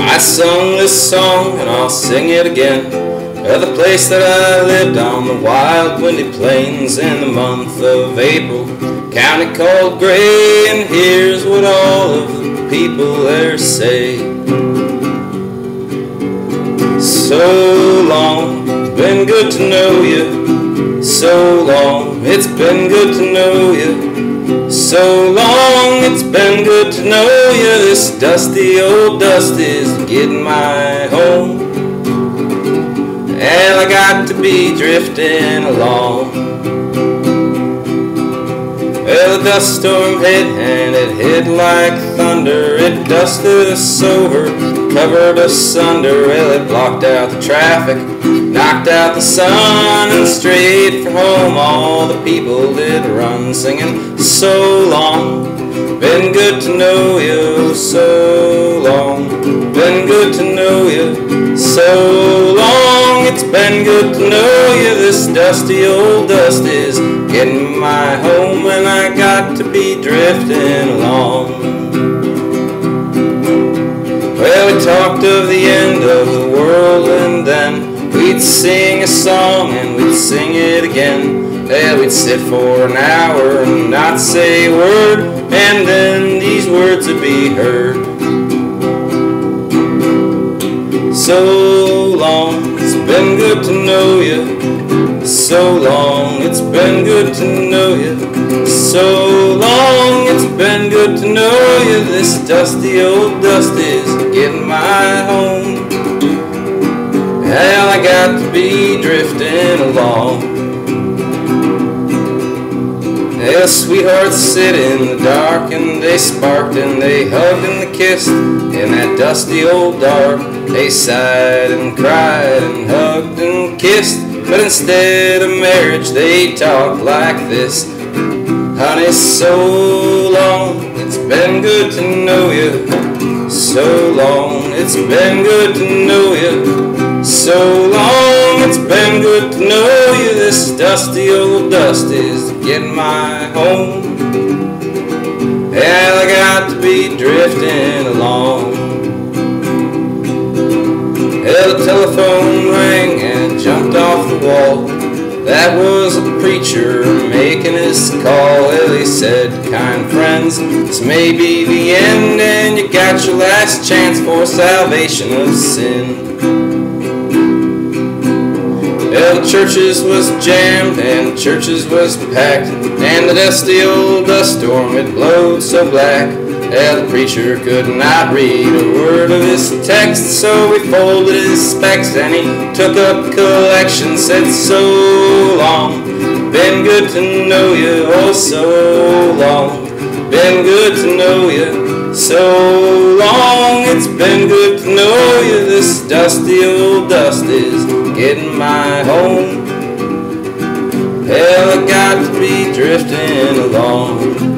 I sung this song and I'll sing it again. Of the place that I lived on the wild windy plains In the month of April. County called Gray And here's what all of the people there say. So long, been good to know you So long, it's been good to know you so long, it's been good to know you. This dusty old dust is getting my home. And I got to be drifting along. Well, the dust storm hit and it hit like thunder. It dusted us over, covered us under. It blocked out the traffic, knocked out the sun, and straight for home all the people did run singing so long. Been good to know you so long. Been good to know you so long. It's been good to know you. This dusty old dust is getting my home, and I got to be drifting along. Talked of the end of the world, and then we'd sing a song and we'd sing it again. Well, we'd sit for an hour and not say a word, and then these words would be heard. So long, it's been good to know you. So long, it's been good to know you. So long, it's been good to know you. This dusty old dust got to be drifting along. Yeah, sweethearts sit in the dark and they sparked and they hugged and they kissed in that dusty old dark. They sighed and cried and hugged and kissed, but instead of marriage they talked like this. Honey, so long, it's been good to know you. So long, it's been good to know you. So long, it's been good to know you. This dusty old dust is getting my home. Well, I got to be drifting along. Well, the telephone rang and jumped off the wall. That was a preacher making his call. Well, he said, kind friends, this may be the end, and you got your last chance for salvation of sin. Well, the churches was jammed and the churches was packed, and the dusty old dust storm it blowed so black. Well, the preacher could not read a word of his text, so he folded his specs and he took up collection. Said, So long, been good to know you, oh so long, been good to know you. So long, it's been good to know you. This dusty old dust is getting my home. Hell, I got to be drifting along.